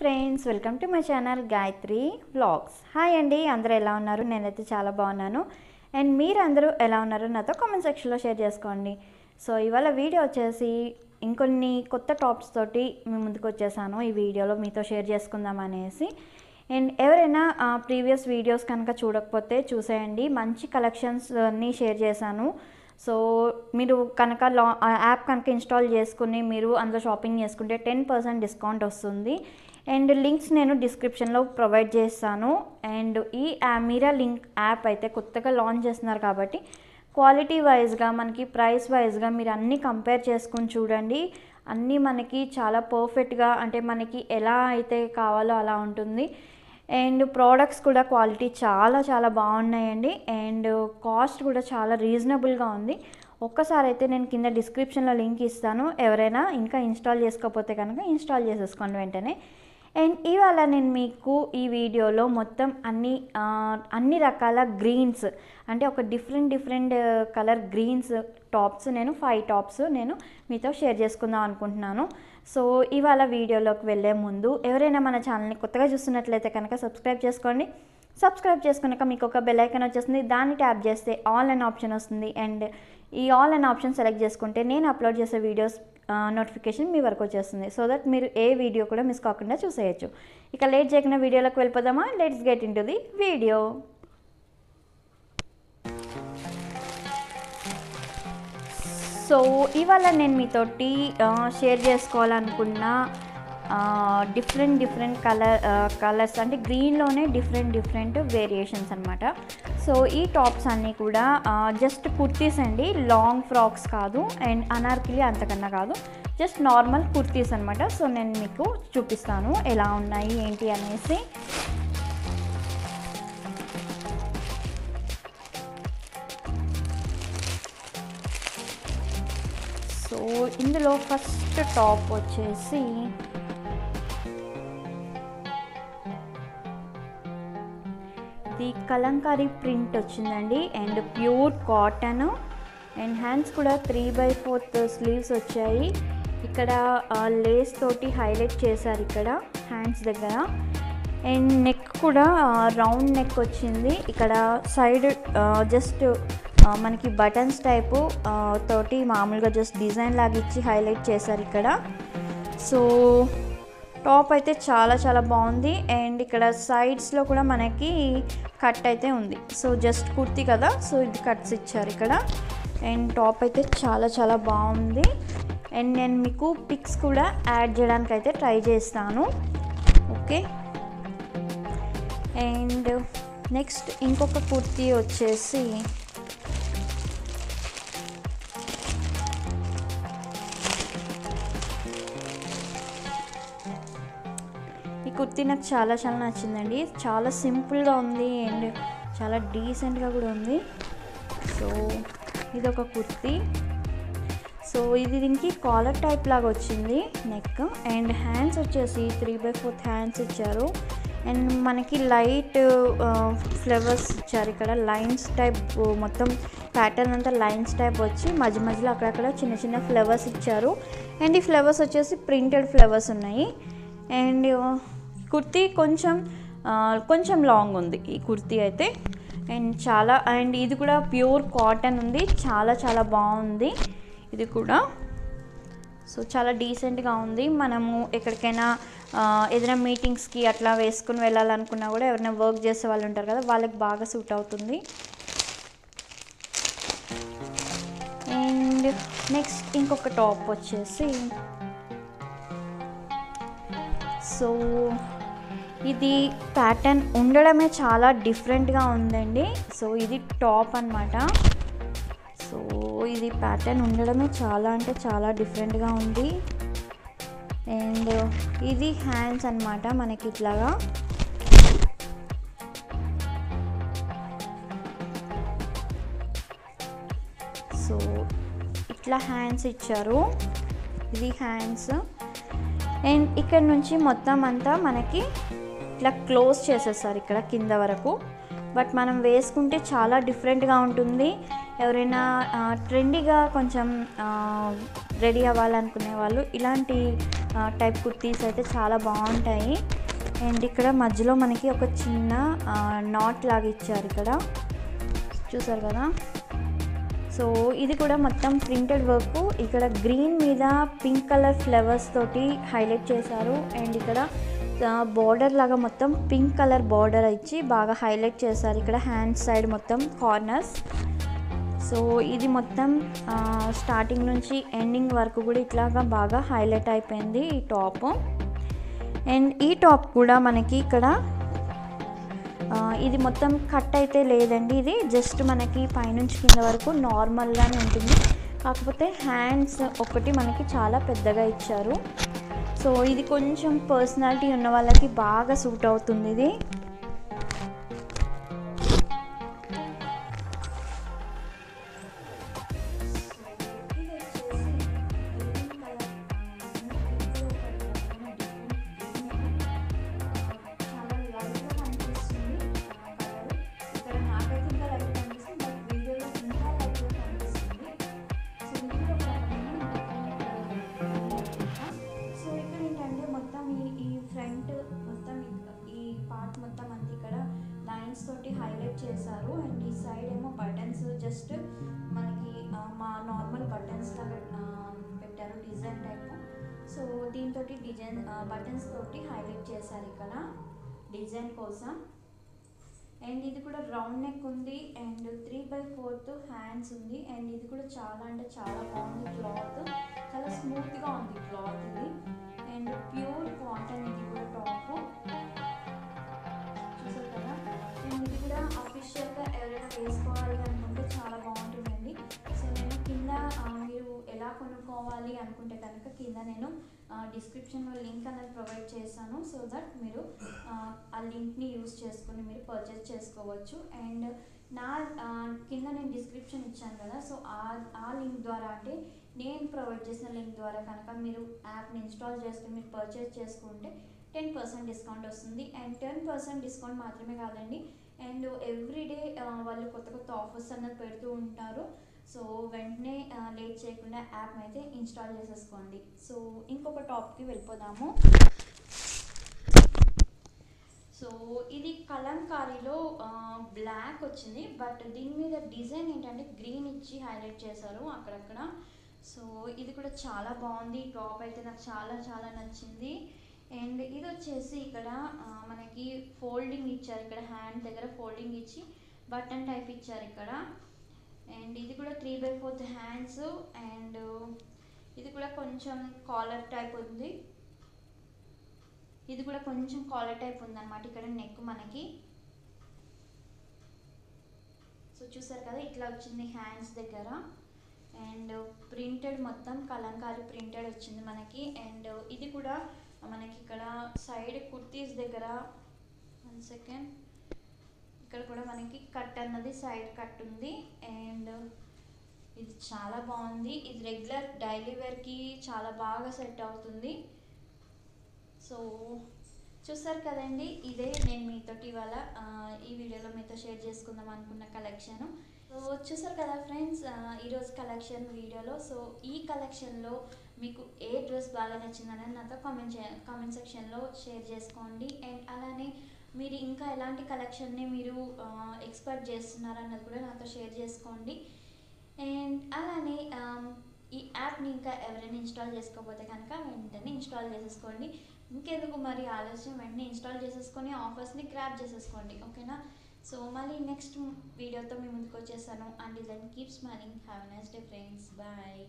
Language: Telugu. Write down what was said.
Friends welcome to my channel Gayatri vlogs. Hi అండి అందరూ ఎలా ఉన్నారు? నేనైతే చాలా బాగున్నాను. అండ్ మీరు అందరూ ఎలా ఉన్నారు నాతో కామెంట్ సెక్షన్లో షేర్ చేసుకోండి. సో ఇవాళ వీడియో వచ్చేసి ఇంకొన్ని కొత్త టాప్స్ తోటి మీ ముందుకు వచ్చేసాను. ఈ వీడియోలో మీతో షేర్ చేసుకుందాం అనేసి. అండ్ ఎవరైనా ప్రీవియస్ వీడియోస్ కనుక చూడకపోతే చూసేయండి. మంచి కలెక్షన్స్ అన్నీ షేర్ చేశాను. సో మీరు కనుక లా యాప్ కనుక ఇన్స్టాల్ చేసుకుని మీరు అందులో షాపింగ్ చేసుకుంటే టెన్ పర్సెంట్ డిస్కౌంట్ వస్తుంది. అండ్ లింక్స్ నేను డిస్క్రిప్షన్లో ప్రొవైడ్ చేస్తాను. అండ్ ఈ మీరా లింక్ యాప్ అయితే కొత్తగా లాంచ్ చేస్తున్నారు కాబట్టి క్వాలిటీ వైజ్గా మనకి ప్రైస్ వైజ్గా మీరు అన్నీ కంపేర్ చేసుకుని చూడండి. అన్నీ మనకి చాలా పర్ఫెక్ట్గా అంటే మనకి ఎలా అయితే కావాలో అలా ఉంటుంది. అండ్ ప్రోడక్ట్స్ కూడా క్వాలిటీ చాలా చాలా బాగున్నాయండి. అండ్ కాస్ట్ కూడా చాలా రీజనబుల్గా ఉంది. ఒక్కసారి అయితే నేను కింద డిస్క్రిప్షన్లో లింక్ ఇస్తాను. ఎవరైనా ఇంకా ఇన్స్టాల్ చేసుకోకపోతే కనుక ఇన్స్టాల్ చేసేసుకోండి వెంటనే. అండ్ ఇవాళ నేను మీకు ఈ వీడియోలో మొత్తం అన్ని అన్ని రకాల గ్రీన్స్ అంటే ఒక different different colour greens tops నేను ఫైవ్ టాప్స్ నేను మీతో షేర్ చేసుకుందాం అనుకుంటున్నాను. సో ఇవాళ వీడియోలోకి వెళ్ళే ముందు ఎవరైనా మన ఛానల్ని కొత్తగా చూస్తున్నట్లయితే కనుక సబ్స్క్రైబ్ చేసుకోండి. సబ్స్క్రైబ్ చేసుకున్నాక మీకు ఒక బెల్ ఐకన్ వచ్చేస్తుంది. దాన్ని ట్యాప్ చేస్తే ఆల్ అనే ఆప్షన్ వస్తుంది. అండ్ ఈ ఆల్ అనే ఆప్షన్ సెలెక్ట్ చేసుకుంటే నేను అప్లోడ్ చేసే వీడియోస్ నోటిఫికేషన్ మీ వరకు వచ్చేస్తుంది. సో దట్ మీరు ఏ వీడియో కూడా మిస్ కాకుండా చూసేయచ్చు. ఇక లేట్ చేయకుండా వీడియోలోకి వెళ్ళిపోదామా? Let's get into the video so ఇవాళ నేను మీతోటి షేర్ చేసుకోవాలనుకున్న డిఫరెంట్ డిఫరెంట్ కలర్ కలర్స్ అంటే గ్రీన్లోనే డిఫరెంట్ డిఫరెంట్ వేరియేషన్స్ అనమాట సో ఈ టాప్స్ అన్నీ కూడా జస్ట్ కుర్తీస్ అండి. లాంగ్ ఫ్రాక్స్ కాదు అండ్ అనార్కిలి అంతకన్నా కాదు. జస్ట్ నార్మల్ కుర్తీస్ అనమాట సో నేను మీకు చూపిస్తాను ఎలా ఉన్నాయి ఏంటి అనేసి. సో ఇందులో ఫస్ట్ టాప్ వచ్చేసి ఇది కలంకారీ ప్రింట్ వచ్చిందండి. And pure cotton and hands కూడా త్రీ బై ఫోర్త్ స్లీవ్స్ వచ్చాయి. ఇక్కడ లేస్ తోటి హైలైట్ చేశారు ఇక్కడ హ్యాండ్స్ దగ్గర. అండ్ నెక్ కూడా రౌండ్ నెక్ వచ్చింది. ఇక్కడ సైడ్ జస్ట్ మనకి బటన్స్ టైపు తోటి మామూలుగా జస్ట్ డిజైన్ లాగా ఇచ్చి హైలైట్ చేశారు ఇక్కడ. సో టాప్ అయితే చాలా చాలా బాగుంది. అండ్ ఇక్కడ సైడ్స్లో కూడా మనకి కట్ అయితే ఉంది. సో జస్ట్ కుర్తి కదా? సో ఇది కట్స్ ఇచ్చారు ఇక్కడ. అండ్ టాప్ అయితే చాలా చాలా బాగుంది. అండ్ నేను మీకు పిక్స్ కూడా యాడ్ చేయడానికి అయితే ట్రై చేస్తాను. ఓకే అండ్ నెక్స్ట్ ఇంకొక కుర్తీ వచ్చేసి కుర్తీ నాకు చాలా చాలా నచ్చిందండి. చాలా సింపుల్గా ఉంది అండ్ చాలా డీసెంట్గా కూడా ఉంది. సో ఇది ఒక కుర్తీ. సో ఇది దీనికి కాలర్ టైప్ లాగా వచ్చింది నెక్ అండ్ హ్యాండ్స్ వచ్చేసి త్రీ బై ఫోర్త్ హ్యాండ్స్ ఇచ్చారు. అండ్ మనకి లైట్ ఫ్లవర్స్ ఇచ్చారు ఇక్కడ. లైన్స్ టైప్ మొత్తం ప్యాటర్న్ అంతా లైన్స్ టైప్ వచ్చి మధ్య మధ్యలో అక్కడక్కడ చిన్న చిన్న ఫ్లవర్స్ ఇచ్చారు. అండ్ ఈ ఫ్లవర్స్ వచ్చేసి ప్రింటెడ్ ఫ్లవర్స్ ఉన్నాయి. అండ్ కుర్తీ కొంచెం కొంచెం లాంగ్ ఉంది ఈ కుర్తీ అయితే. అండ్ చాలా అండ్ ఇది కూడా ప్యూర్ కాటన్ ఉంది. చాలా చాలా బాగుంది. ఇది కూడా. సో చాలా డీసెంట్గా ఉంది. మనము ఎక్కడికైనా ఏదైనా మీటింగ్స్కి అట్లా వేసుకుని వెళ్ళాలనుకున్నా కూడా ఎవరైనా వర్క్ చేసే వాళ్ళు ఉంటారు కదా వాళ్ళకి బాగా సూట్ అవుతుంది. అండ్ నెక్స్ట్ ఇంకొక టాప్ వచ్చేసి. సో ఇది ప్యాటర్న్ ఉండడమే చాలా డిఫరెంట్గా ఉందండి. సో ఇది టాప్ అన్నమాట. సో ఇది ప్యాటర్న్ ఉండడమే చాలా అంటే చాలా డిఫరెంట్గా ఉంది. అండ్ ఇది హ్యాండ్స్ అన్నమాట మనకి ఇట్లాగా. సో ఇట్లా హ్యాండ్స్ ఇచ్చారు. ఇది హ్యాండ్స్ అండ్ ఇక్కడ నుంచి మొత్తం అంతా మనకి ఇట్లా క్లోజ్ చేసేస్తారు ఇక్కడ కింద వరకు. బట్ మనం వేసుకుంటే చాలా డిఫరెంట్గా ఉంటుంది. ఎవరైనా ట్రెండీగా కొంచెం రెడీ అవ్వాలనుకునే వాళ్ళు ఇలాంటి టైప్ కుర్తీస్ అయితే చాలా బాగుంటాయి. అండ్ ఇక్కడ మధ్యలో మనకి ఒక చిన్న నాట్ లాగా ఇచ్చారు ఇక్కడ. చూసారు కదా? సో ఇది కూడా మొత్తం ప్రింటెడ్ వర్క్. ఇక్కడ గ్రీన్ మీద పింక్ కలర్ ఫ్లవర్స్ తోటి హైలైట్ చేశారు. అండ్ ఇక్కడ బార్డర్ లాగా మొత్తం పింక్ కలర్ బార్డర్ ఇచ్చి బాగా హైలైట్ చేశారు. ఇక్కడ హ్యాండ్ సైడ్ మొత్తం కార్నర్స్ సో ఇది మొత్తం స్టార్టింగ్ నుంచి ఎండింగ్ వరకు కూడా ఇట్లాగా బాగా హైలైట్ అయిపోయింది ఈ టాప్ అండ్ ఈ టాప్ కూడా మనకి ఇక్కడ ఇది మొత్తం కట్ అయితే లేదండి ఇది. జస్ట్ మనకి పైనుంచి కింద వరకు నార్మల్గానే ఉంటుంది. కాకపోతే హ్యాండ్స్ ఒకటి మనకి చాలా పెద్దగా ఇచ్చారు. సో ఇది కొంచెం పర్సనాలిటీ ఉన్న వాళ్ళకి బాగా సూట్ అవుతుంది ఇది. లైన్స్ తోటి హైలైట్ చేశారు. అండ్ ఈ సైడ్ ఏమో బటన్స్ జస్ట్ మనకి మా నార్మల్ బటన్స్ లాగా పెట్టారు డిజైన్ టైప్ సో దీంతో డిజైన్ బటన్స్ తోటి హైలైట్ చేశారు ఇక్కడ డిజైన్ కోసం. అండ్ ఇది కూడా రౌండ్ నెక్ ఉంది. And three by fourth hands ఉంది. అండ్ ఇది కూడా చాలా అంటే చాలా బాగుంది క్లాత్ చాలా స్మూత్గా ఉంది క్లాత్ ఇది. అండ్ ప్యూర్ కాటన్ ఇది కూడా టాప్ అండ్ కూడా అఫీషియల్గా ఎవరైనా వేసుకోవాలి అనుకుంటే చాలా బాగుంటుందండి. సో నేను కింద మీరు ఎలా కొనుక్కోవాలి అనుకుంటే కనుక కింద నేను డిస్క్రిప్షన్లో లింక్ అనేది ప్రొవైడ్ చేశాను. సో దట్ మీరు ఆ, లింక్ని యూస్ చేసుకుని మీరు పర్చేస్ చేసుకోవచ్చు. అండ్ నా కింద నేను డిస్క్రిప్షన్ ఇచ్చాను కదా సో ఆ ఆ లింక్ ద్వారా అంటే నేను ప్రొవైడ్ చేసిన లింక్ ద్వారా కనుక మీరు యాప్ని ఇన్స్టాల్ చేసుకుని మీరు పర్చేస్ చేసుకుంటే టెన్ పర్సెంట్ డిస్కౌంట్ వస్తుంది. అండ్ టెన్ పర్సెంట్ డిస్కౌంట్ మాత్రమే కాదండి అండ్ ఎవ్రీడే వాళ్ళు కొత్త కొత్త ఆఫర్స్ అన్నది పెడుతూ ఉంటారు. సో వెంటనే లేట్ చేయకుండా యాప్ అయితే ఇన్స్టాల్ చేసేసుకోండి. సో ఇంకొక టాప్కి వెళ్ళిపోదాము. సో ఇది కలంకారీలో బ్లాక్ వచ్చింది. బట్ దీని మీద డిజైన్ ఏంటంటే గ్రీన్ ఇచ్చి హైలైట్ చేశారు అక్కడక్కడ. సో ఇది కూడా చాలా బాగుంది. టాప్ అయితే నాకు చాలా చాలా నచ్చింది. అండ్ ఇది వచ్చేసి ఇక్కడ మనకి ఫోల్డింగ్ ఇచ్చారు. ఇక్కడ హ్యాండ్ దగ్గర ఫోల్డింగ్ ఇచ్చి బటన్ టైప్ ఇచ్చారు ఇక్కడ. అండ్ ఇది కూడా three by fourth hands and ఇది కూడా కొంచెం కాలర్ టైప్ ఉంది. ఇది కూడా కొంచెం కాలర్ టైప్ ఉందన్నమాట ఇక్కడ నెక్ మనకి. సో చూసారు కదా ఇట్లా వచ్చింది హ్యాండ్స్ దగ్గర. అండ్ ప్రింటెడ్ మొత్తం కలంకారీ ప్రింటెడ్ వచ్చింది మనకి. అండ్ ఇది కూడా మనకి ఇక్కడ సైడ్ కుర్తీస్ దగ్గర వన్ సెకండ్ ఇక్కడ కూడా మనకి కట్ అన్నది సైడ్ కట్ ఉంది. అండ్ ఇది చాలా బాగుంది. ఇది రెగ్యులర్ డైలీ వేర్కి చాలా బాగా సెట్ అవుతుంది. సో చూసారు కదండి? ఇదే నేను మీతోటి ఇవాళ ఈ వీడియోలో మీతో షేర్ చేసుకుందాం అనుకున్న కలెక్షన్ సో చూసారు కదా ఫ్రెండ్స్ ఈరోజు కలెక్షన్ వీడియోలో సో ఈ కలెక్షన్లో మీకు ఏ డ్రెస్ బాగా నచ్చిందని నాతో కామెంట్ చే కామెంట్ సెక్షన్లో షేర్ చేసుకోండి. అండ్ అలానే మీరు ఇంకా ఎలాంటి కలెక్షన్ని మీరు ఎక్స్పెక్ట్ చేస్తున్నారన్నది కూడా నాతో షేర్ చేసుకోండి. అండ్ అలానే ఈ యాప్ని ఇంకా ఎవరైనా ఇన్స్టాల్ చేసుకోకపోతే కనుక వెంటనే ఇన్స్టాల్ చేసేసుకోండి. ఇంకెందుకు మరి ఆలోచన వెంటనే ఇన్స్టాల్ చేసేసుకొని ఆఫర్స్ని క్రాప్ చేసేసుకోండి. ఓకేనా సో మళ్ళీ నెక్స్ట్ వీడియోతో మీ ముందుకు వచ్చేసాను and then keep smiling have nice day friends bye